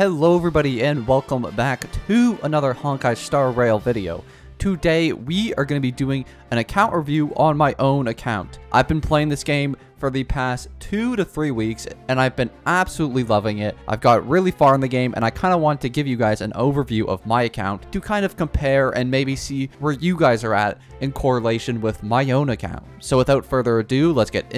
Hello everybody and welcome back to another Honkai Star Rail video. Today we are going to be doing an account review on my own account. I've been playing this game for the past two to three weeks and I've been absolutely loving it. I've got really far in the game and I kind of want to give you guys an overview of my account to kind of compare and maybe see where you guys are at in correlation with my own account. So without further ado, let's get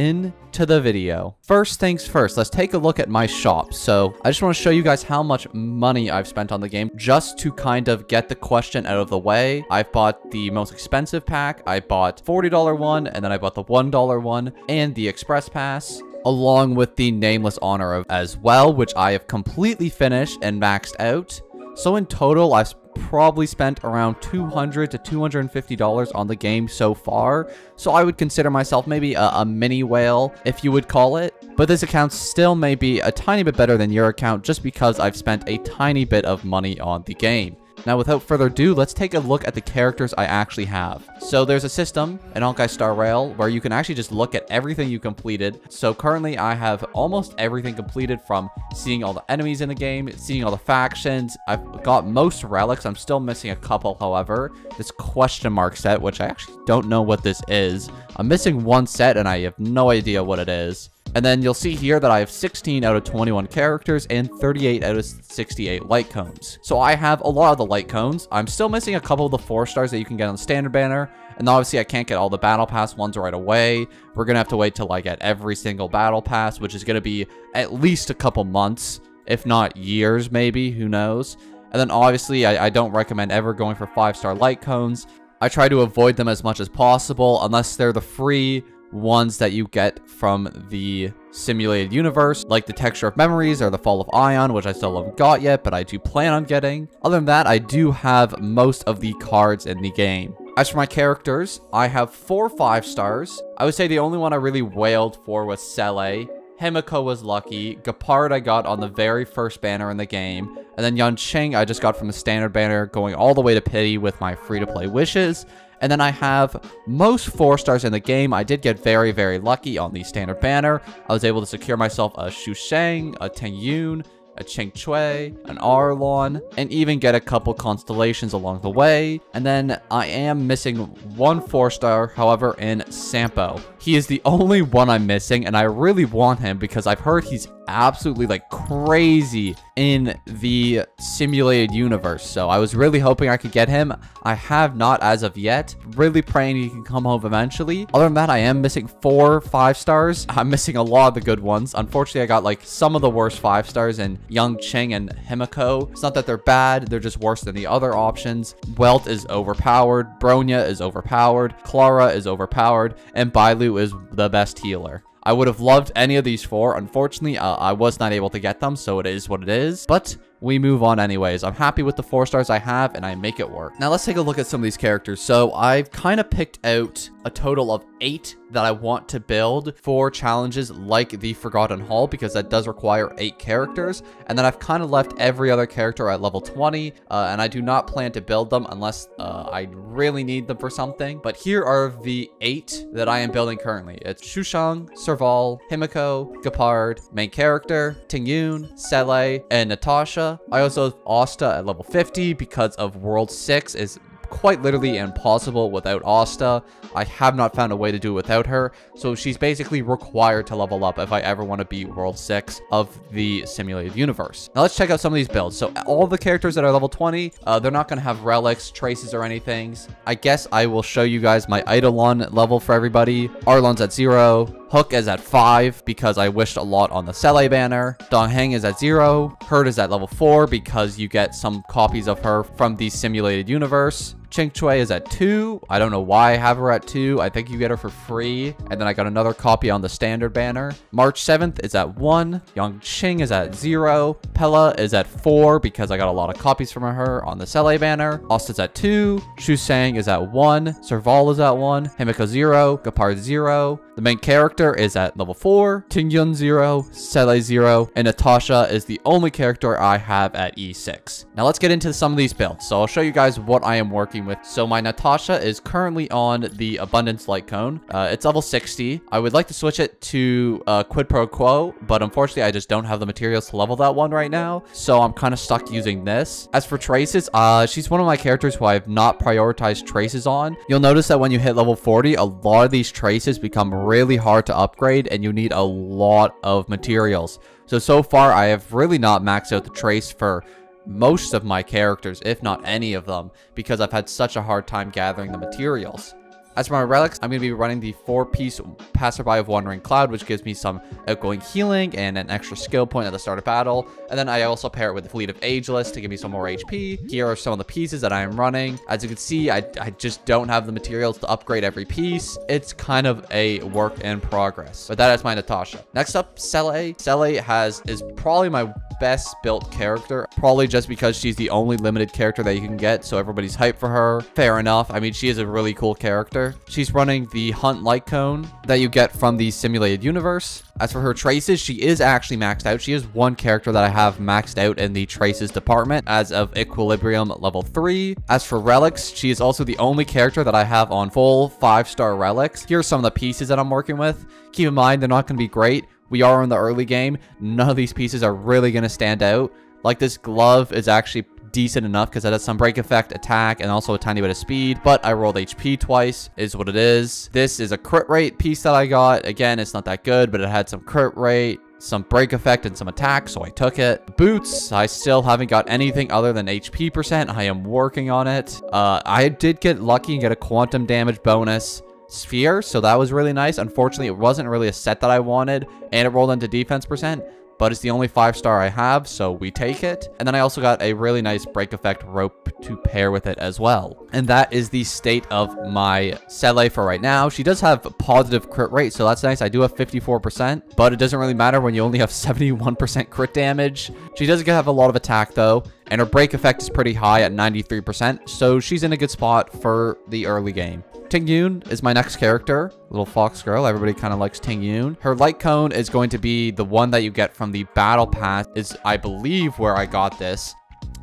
into the video. First things first, let's take a look at my shop. So I just want to show you guys how much money I've spent on the game just to kind of get the question out of the way. I've bought the most expensive pack. I bought $40 one and then I bought the $1 one and the Express Pass along with the Nameless Honor of as well, which I have completely finished and maxed out. So in total, I've probably spent around 200 to 250 dollars on the game so far. So i would consider myself maybe a, a, mini whale if you would call it. But this account still may be a tiny bit better than your account just because i've spent a tiny bit of money on the game now, without further ado, let's take a look at the characters I actually have. So there's a system in Honkai Star Rail where you can actually just look at everything you completed. So currently I have almost everything completed from seeing all the enemies in the game, seeing all the factions. I've got most relics. I'm still missing a couple, however. This question mark set, which I actually don't know what this is. I'm missing one set and I have no idea what it is. And then you'll see here that I have 16 out of 21 characters and 38 out of 68 light cones. So I have a lot of the light cones. I'm still missing a couple of the 4 stars that you can get on the standard banner. And obviously I can't get all the battle pass ones right away. We're going to have to wait till I get every single battle pass, which is going to be at least a couple months, if not years maybe, who knows. And then obviously I, I don't recommend ever going for 5 star light cones. I try to avoid them as much as possible unless they're the free ones that you get from the simulated universe, like the Texture of Memories or the Fall of Ion, which I still haven't got yet, but I do plan on getting. Other than that, I do have most of the cards in the game. As for my characters, I have four five stars. I would say the only one I really wailed for was Seele. Himeko was lucky. Gepard I got on the very first banner in the game. And then Yanqing I just got from the standard banner going all the way to pity with my free-to-play wishes. And then I have most 4 stars in the game. I did get very, very lucky on the standard banner. I was able to secure myself a Sushang, a Tingyun, a Qingque, an Arlan, and even get a couple constellations along the way. And then I am missing one 4-star, however, in Sampo. He is the only one I'm missing, and I really want him because I've heard he's absolutely like crazy in the simulated universe. So I was really hoping I could get him. I have not as of yet. Really praying he can come home eventually. Other than that, I am missing four five stars. I'm missing a lot of the good ones. Unfortunately, I got like some of the worst five stars in Yanqing and Himeko. It's not that they're bad. They're just worse than the other options. Welt is overpowered. Bronya is overpowered. Clara is overpowered. And Bailu is the best healer. I would have loved any of these four. Unfortunately, uh, I was not able to get them, so it is what it is. But we move on anyways. I'm happy with the four stars I have, and I make it work. Now, let's take a look at some of these characters. So I've kind of picked out a total of eight that I want to build for challenges like the Forgotten Hall because that does require eight characters. And then I've kind of left every other character at level 20 uh, and I do not plan to build them unless uh, I really need them for something. But here are the eight that I am building currently. It's Sushang, Serval, Himeko, Gepard, main character, Tingyun, Seele, and Natasha. I also have Asta at level 50 because of World 6 is quite literally impossible without Asta. I have not found a way to do it without her, so she's basically required to level up if I ever want to beat World 6 of the simulated universe. Now let's check out some of these builds. So all the characters that are level 20, uh, they're not going to have relics, traces, or anything. I guess I will show you guys my Eidolon level for everybody. Arlan's at 0, Hook is at 5 because I wished a lot on the Seele banner. Dan Heng is at 0. Hurt is at level 4 because you get some copies of her from the simulated universe. Qingque is at 2. I don't know why I have her at 2. I think you get her for free. And then I got another copy on the standard banner. March 7th is at 1. Yanqing is at 0. Pela is at 4 because I got a lot of copies from her on the Seele banner. Asta's at 2. Sushang is at 1. Serval is at 1. Himeko 0. Gepard 0. The main character is at level 4. Tingyun 0. Seele 0. And Natasha is the only character I have at E6. Now let's get into some of these builds. So I'll show you guys what I am working with. So my Natasha is currently on the Abundance Light Cone. Uh, it's level 60. I would like to switch it to uh, Quid Pro Quo, but unfortunately I just don't have the materials to level that one right now. So I'm kind of stuck using this. As for Traces, uh, she's one of my characters who I have not prioritized Traces on. You'll notice that when you hit level 40, a lot of these Traces become really hard to upgrade and you need a lot of materials. So, so far I have really not maxed out the Trace for most of my characters, if not any of them, because I've had such a hard time gathering the materials. As for my relics, I'm going to be running the 4-piece Passerby of Wandering Cloud, which gives me some outgoing healing and an extra skill point at the start of battle. And then I also pair it with the Fleet of Ageless to give me some more HP. Here are some of the pieces that I am running. As you can see, I, I just don't have the materials to upgrade every piece. It's kind of a work in progress. But that is my Natasha. Next up, Seele. Seele has is probably my best built character. Probably just because she's the only limited character that you can get, so everybody's hyped for her. Fair enough. I mean, she is a really cool character. She's running the Hunt Light Cone that you get from the simulated universe. As for her traces, she is actually maxed out. She is one character that I have maxed out in the traces department as of Equilibrium level 3. As for relics, she is also the only character that I have on full 5-star relics. Here are some of the pieces that I'm working with. Keep in mind, they're not going to be great, we are in the early game, none of these pieces are really going to stand out. Like this glove is actually decent enough because it has some break effect, attack, and also a tiny bit of speed. But I rolled HP twice, is what it is. This is a crit rate piece that I got. Again, it's not that good, but it had some crit rate some break effect and some attack, so I took it. Boots, I still haven't got anything other than HP percent. I am working on it. Uh, I did get lucky and get a quantum damage bonus sphere, so that was really nice. Unfortunately, it wasn't really a set that I wanted, and it rolled into defense percent, but it's the only five star I have, so we take it. And then I also got a really nice break effect rope to pair with it as well. And that is the state of my Seele for right now. She does have positive crit rate, so that's nice. I do have 54%, but it doesn't really matter when you only have 71% crit damage. She does have a lot of attack though, and her break effect is pretty high at 93%, so she's in a good spot for the early game. Tingyun is my next character, little fox girl. Everybody kind of likes Tingyun. Her light cone is going to be the one that you get from the battle pass is, I believe, where I got this.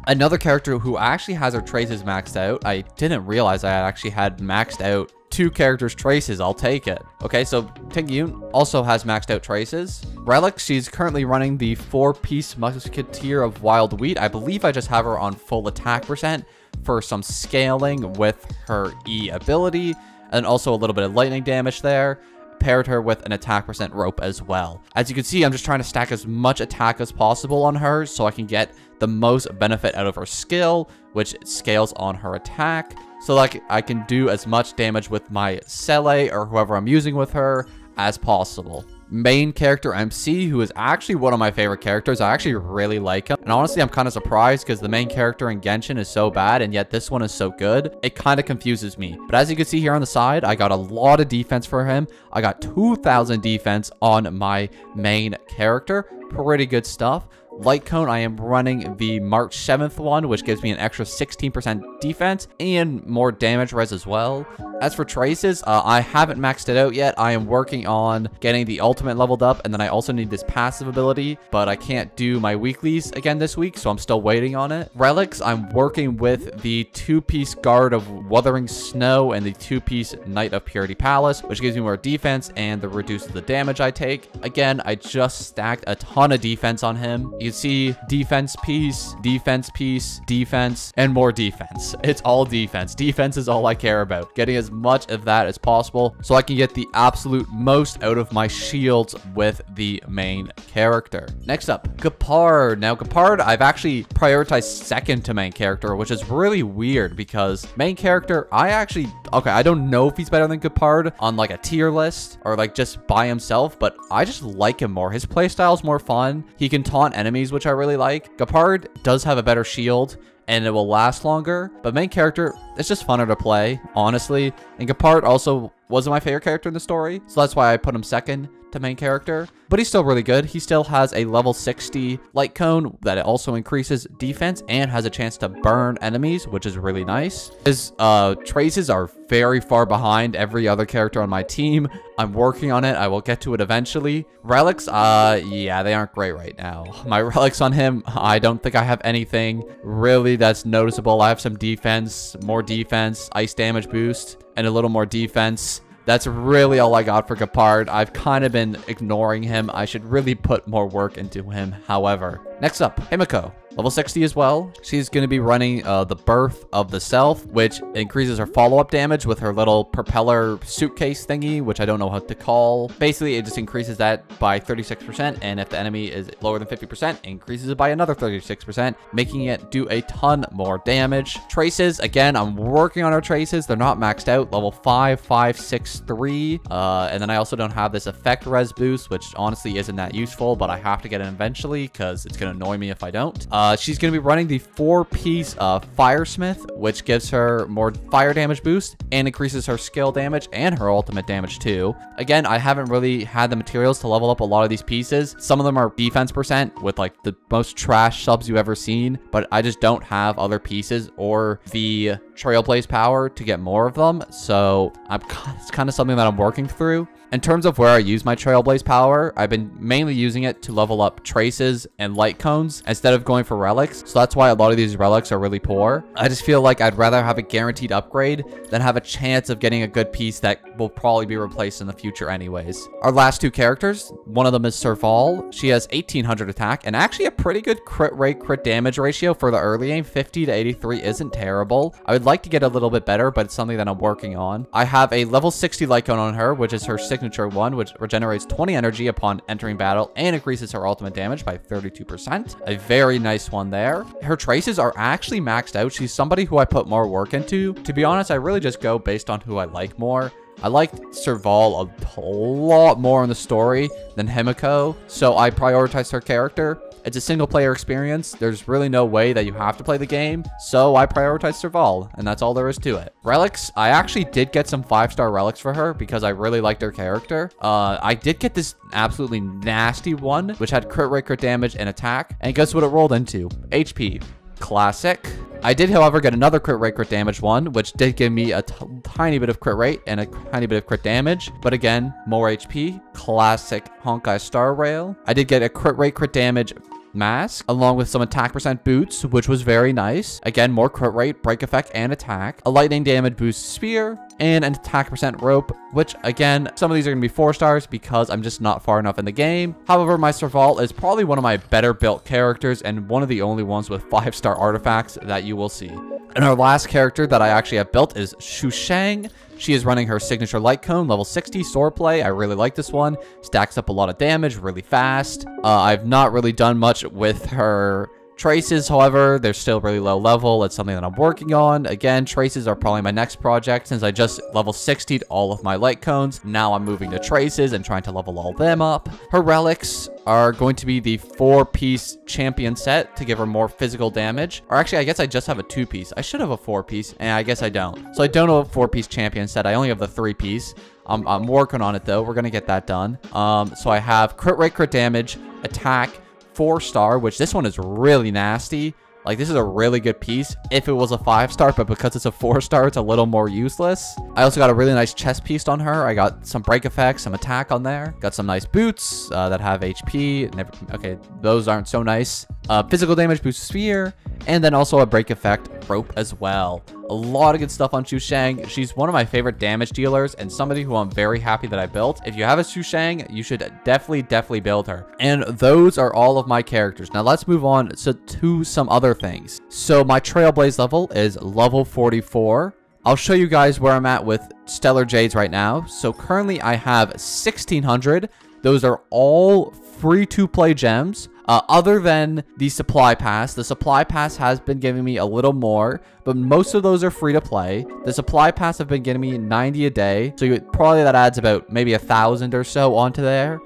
Another character who actually has her traces maxed out. I didn't realize I actually had maxed out two characters' traces. I'll take it. Okay, so Tingyun also has maxed out traces. Relic, she's currently running the four-piece Musketeer of Wild Wheat. I believe I just have her on full attack percent for some scaling with her E ability and also a little bit of lightning damage there paired her with an attack percent rope as well. As you can see, I'm just trying to stack as much attack as possible on her so I can get the most benefit out of her skill, which scales on her attack, so like I can do as much damage with my Seele or whoever I'm using with her as possible main character MC, who is actually one of my favorite characters. I actually really like him. And honestly, I'm kind of surprised because the main character in Genshin is so bad, and yet this one is so good. It kind of confuses me. But as you can see here on the side, I got a lot of defense for him. I got 2,000 defense on my main character. Pretty good stuff. Light Cone, I am running the March 7th one, which gives me an extra 16% defense and more damage res as well. As for Traces, uh, I haven't maxed it out yet. I am working on getting the ultimate leveled up, and then I also need this passive ability, but I can't do my weeklies again this week, so I'm still waiting on it. Relics, I'm working with the two-piece Guard of Wuthering Snow and the two-piece Knight of Purity Palace, which gives me more defense and the reduces the damage I take. Again, I just stacked a ton of defense on him. You see defense piece, defense piece, defense, and more defense. It's all defense. Defense is all I care about. Getting as much of that as possible so I can get the absolute most out of my shields with the main character. Next up, Gepard. Now, Gepard, I've actually prioritized second to main character, which is really weird because main character, I actually, okay, I don't know if he's better than Gepard on like a tier list or like just by himself, but I just like him more. His playstyle is more fun. He can taunt enemies, which I really like. Gepard does have a better shield and it will last longer. But main character, it's just funner to play, honestly. And Gepard also wasn't my favorite character in the story, so that's why I put him second main character. But he's still really good. He still has a level 60 light cone that also increases defense and has a chance to burn enemies, which is really nice. His uh, traces are very far behind every other character on my team. I'm working on it. I will get to it eventually. Relics, uh, yeah, they aren't great right now. My relics on him, I don't think I have anything really that's noticeable. I have some defense, more defense, ice damage boost, and a little more defense. That's really all I got for Gepard. I've kind of been ignoring him. I should really put more work into him, however. Next up, Himeko. Level 60 as well. She's going to be running uh, the Birth of the Self, which increases her follow-up damage with her little propeller suitcase thingy, which I don't know what to call. Basically, it just increases that by 36%, and if the enemy is lower than 50%, increases it by another 36%, making it do a ton more damage. Traces, again, I'm working on our traces. They're not maxed out. Level 5, 5, 6, 3. Uh, and then I also don't have this effect res boost, which honestly isn't that useful, but I have to get it eventually because it's going to annoy me if I don't. Uh, uh, she's going to be running the four-piece uh, Firesmith, which gives her more fire damage boost and increases her skill damage and her ultimate damage too. Again, I haven't really had the materials to level up a lot of these pieces. Some of them are defense percent with like the most trash subs you've ever seen, but I just don't have other pieces or the Trailblaze power to get more of them. So I'm, it's kind of something that I'm working through. In terms of where I use my Trailblaze power, I've been mainly using it to level up traces and light cones instead of going for relics. So that's why a lot of these relics are really poor. I just feel like I'd rather have a guaranteed upgrade than have a chance of getting a good piece that will probably be replaced in the future anyways. Our last two characters, one of them is Serval. She has 1800 attack and actually a pretty good crit rate, crit damage ratio for the early game. 50 to 83 isn't terrible. I would like to get a little bit better, but it's something that I'm working on. I have a level 60 light cone on her, which is her 6 signature one, which regenerates 20 energy upon entering battle and increases her ultimate damage by 32%. A very nice one there. Her traces are actually maxed out. She's somebody who I put more work into. To be honest, I really just go based on who I like more. I liked Serval a lot more in the story than Himeko, so I prioritized her character. It's a single player experience. There's really no way that you have to play the game. So I prioritized Serval, and that's all there is to it. Relics, I actually did get some five star relics for her because I really liked her character. Uh, I did get this absolutely nasty one, which had crit rate, crit damage, and attack. And guess what it rolled into? HP. Classic. I did, however, get another crit rate, crit damage one, which did give me a tiny bit of crit rate and a tiny bit of crit damage. But again, more HP. Classic Honkai Star Rail. I did get a crit rate, crit damage mask, along with some attack percent boots, which was very nice. Again, more crit rate, break effect, and attack. A lightning damage boost spear, and an attack percent rope, which again, some of these are going to be four stars because I'm just not far enough in the game. However, my Serval is probably one of my better built characters and one of the only ones with five star artifacts that you will see. And our last character that I actually have built is Sushang. She is running her signature light cone, level 60 sword play. I really like this one. Stacks up a lot of damage really fast. Uh, I've not really done much with her Traces, however, they're still really low level. It's something that I'm working on. Again, traces are probably my next project since I just level 60'd all of my light cones. Now I'm moving to traces and trying to level all them up. Her relics are going to be the four-piece champion set to give her more physical damage. Or actually, I guess I just have a two-piece. I should have a four-piece, and I guess I don't. So I don't have a four-piece champion set. I only have the three-piece. I'm, I'm working on it, though. We're going to get that done. Um, so I have crit rate, crit damage, attack, four star, which this one is really nasty. Like, this is a really good piece if it was a five star, but because it's a four star, it's a little more useless. I also got a really nice chest piece on her. I got some break effects, some attack on there. Got some nice boots uh, that have HP. Never, okay, those aren't so nice. Uh, physical damage boost sphere, and then also a break effect rope as well. A lot of good stuff on Sushang. She's one of my favorite damage dealers and somebody who I'm very happy that I built. If you have a Sushang, you should definitely, definitely build her. And those are all of my characters. Now let's move on to, to some other things. So my Trailblaze level is level 44. I'll show you guys where I'm at with Stellar Jades right now. So currently I have 1600. Those are all free to play gems. Uh, other than the supply pass, the supply pass has been giving me a little more, but most of those are free to play. The supply pass have been giving me 90 a day, so you, probably that adds about maybe a thousand or so onto there.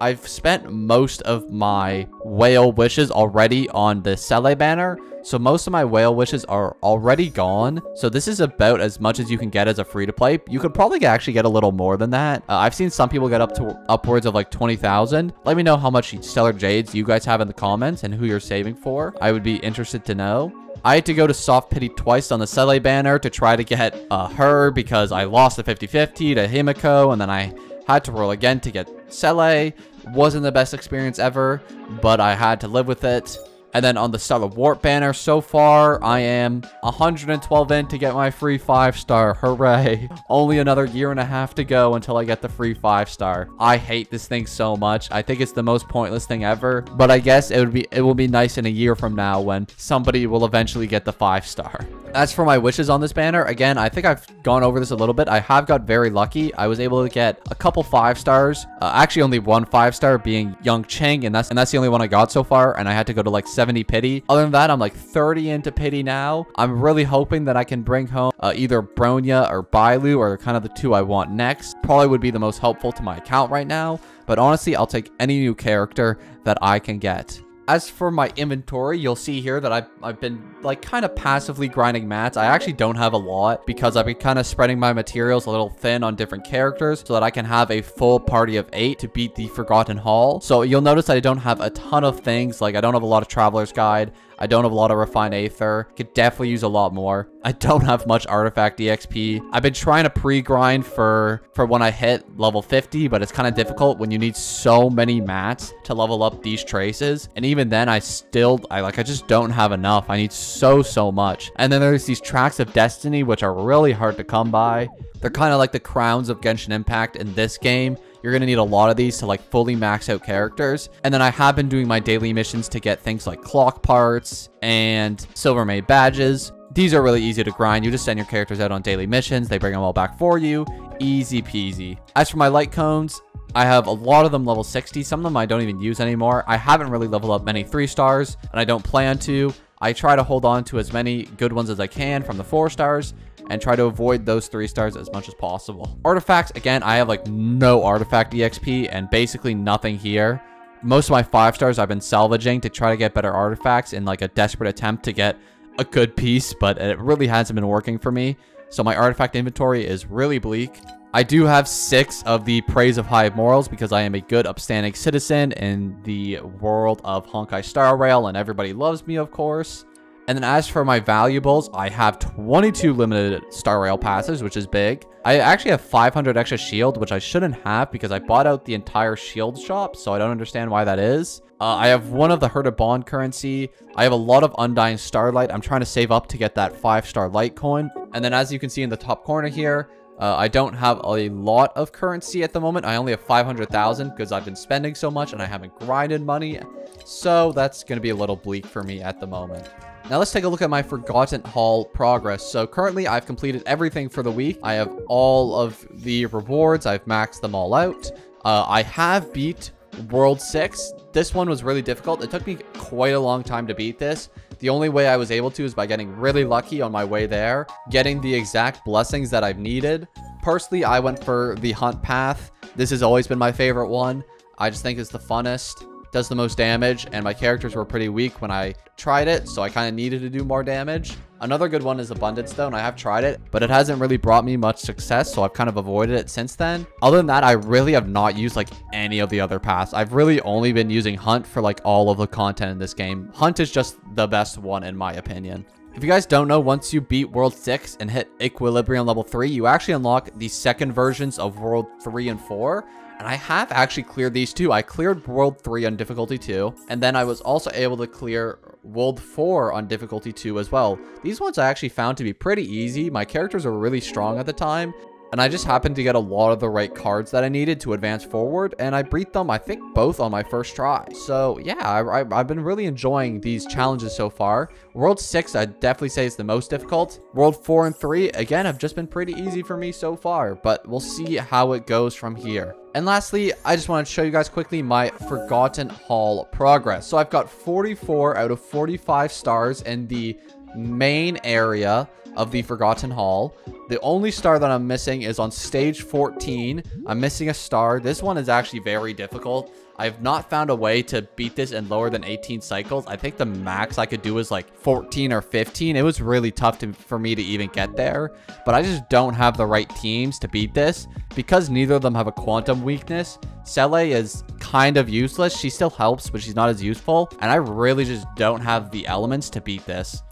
I've spent most of my whale wishes already on the Seele banner. So most of my whale wishes are already gone. So this is about as much as you can get as a free to play. You could probably actually get a little more than that. Uh, I've seen some people get up to upwards of like 20,000. Let me know how much Stellar Jades you guys have in the comments and who you're saving for. I would be interested to know. I had to go to Soft Pity twice on the Seele banner to try to get uh, her because I lost the 50-50 to Himeko and then I had to roll again to get Seele. Wasn't the best experience ever, but I had to live with it. And then on the Stellar Warp banner, so far, I am 112 in to get my free 5-star. Hooray. Only another year and a half to go until I get the free 5-star. I hate this thing so much. I think it's the most pointless thing ever. But I guess it would be it will be nice in a year from now when somebody will eventually get the 5-star. As for my wishes on this banner, again, I think I've gone over this a little bit. I have got very lucky. I was able to get a couple 5-stars. Uh, actually, only one 5-star being Yanqing, and that's, and that's the only one I got so far. And I had to go to like 70 pity. Other than that, I'm like 30 into pity now. I'm really hoping that I can bring home uh, either Bronya or Bailu or kind of the two I want next. Probably would be the most helpful to my account right now. But honestly, I'll take any new character that I can get. As for my inventory, you'll see here that I've, I've been like kind of passively grinding mats. I actually don't have a lot because I've been kind of spreading my materials a little thin on different characters so that I can have a full party of eight to beat the Forgotten Hall. So you'll notice that I don't have a ton of things. Like I don't have a lot of Traveler's Guide. I don't have a lot of refined aether. Could definitely use a lot more. I don't have much artifact EXP. I've been trying to pre-grind for, for when I hit level 50, but it's kind of difficult when you need so many mats to level up these traces. And even then, I still, I like, I just don't have enough. I need so, so much. And then there's these tracks of destiny, which are really hard to come by. They're kind of like the crowns of Genshin Impact in this game. You're going to need a lot of these to like fully max out characters. And then I have been doing my daily missions to get things like clock parts and Silvermane badges. These are really easy to grind. You just send your characters out on daily missions. They bring them all back for you. Easy peasy. As for my light cones, I have a lot of them level 60. Some of them I don't even use anymore. I haven't really leveled up many 3 stars, and I don't plan to. I try to hold on to as many good ones as I can from the 4 stars, and try to avoid those three stars as much as possible. Artifacts, again, I have like no artifact EXP and basically nothing here. Most of my five stars I've been salvaging to try to get better artifacts in like a desperate attempt to get a good piece, but it really hasn't been working for me. So my artifact inventory is really bleak. I do have six of the Praise of High Morals because I am a good upstanding citizen in the world of Honkai Star Rail and everybody loves me, of course. And then as for my valuables, I have 22 limited Star Rail passes, which is big. I actually have 500 extra shield, which I shouldn't have because I bought out the entire shield shop, so I don't understand why that is. Uh, I have one of the Herta Bond currency. I have a lot of Undying Starlight. I'm trying to save up to get that 5-star light cone. And then as you can see in the top corner here, uh, I don't have a lot of currency at the moment. I only have 500,000 because I've been spending so much and I haven't grinded money. So that's going to be a little bleak for me at the moment. Now let's take a look at my Forgotten Hall progress. So currently I've completed everything for the week. I have all of the rewards. I've maxed them all out. Uh, I have beat World 6. This one was really difficult. It took me quite a long time to beat this. The only way I was able to is by getting really lucky on my way there, getting the exact blessings that I've needed. Personally, I went for the hunt path. This has always been my favorite one. I just think it's the funnest does the most damage, and my characters were pretty weak when I tried it, so I kind of needed to do more damage. Another good one is Abundance Stone. I have tried it, but it hasn't really brought me much success, so I've kind of avoided it since then. Other than that, I really have not used like any of the other paths. I've really only been using Hunt for like all of the content in this game. Hunt is just the best one in my opinion. If you guys don't know, once you beat World 6 and hit Equilibrium level 3, you actually unlock the second versions of World 3 and 4, and I have actually cleared these two. I cleared World 3 on difficulty 2. And then I was also able to clear World 4 on difficulty 2 as well. These ones I actually found to be pretty easy. My characters were really strong at the time. And I just happened to get a lot of the right cards that I needed to advance forward. And I breathed them, I think, both on my first try. So, yeah, I, have been really enjoying these challenges so far. World 6, I'd definitely say is the most difficult. World 4 and 3, again, have just been pretty easy for me so far. But we'll see how it goes from here. And lastly, I just want to show you guys quickly my Forgotten Hall progress. So I've got 44 out of 45 stars in the main area of the Forgotten Hall. The only star that I'm missing is on stage 14. I'm missing a star. This one is actually very difficult. I've not found a way to beat this in lower than 18 cycles. I think the max I could do is like 14 or 15. It was really tough to, for me to even get there, but I just don't have the right teams to beat this. Because neither of them have a quantum weakness, Seele is kind of useless. She still helps, but she's not as useful, and I really just don't have the elements to beat this.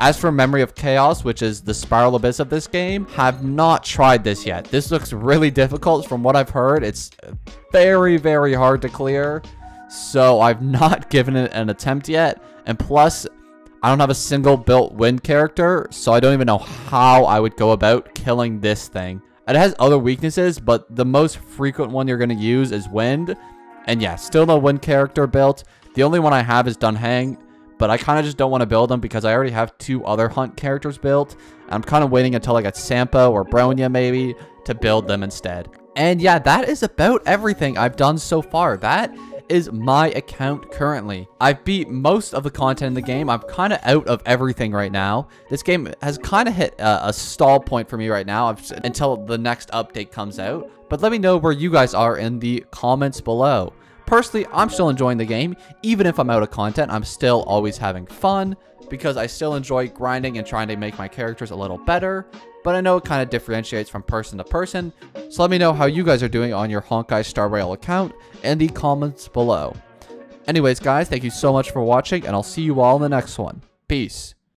As for Memory of Chaos, which is the Spiral Abyss of this game, have not tried this yet. This looks really difficult from what I've heard. It's very, very hard to clear. So I've not given it an attempt yet. And plus, I don't have a single built wind character, so I don't even know how I would go about killing this thing. It has other weaknesses, but the most frequent one you're going to use is wind. And yeah, still no wind character built. The only one I have is Dan Heng, but I kind of just don't want to build them because I already have two other hunt characters built. I'm kind of waiting until I get Sampo or Bronya maybe to build them instead. And yeah, that is about everything I've done so far. That is my account currently. I've beat most of the content in the game. I'm kind of out of everything right now. This game has kind of hit a, a, stall point for me right now until the next update comes out. But let me know where you guys are in the comments below. Personally, I'm still enjoying the game. Even if I'm out of content, I'm still always having fun because I still enjoy grinding and trying to make my characters a little better. But I know it kind of differentiates from person to person. So let me know how you guys are doing on your Honkai Star Rail account in the comments below. Anyways, guys, thank you so much for watching, and I'll see you all in the next one. Peace.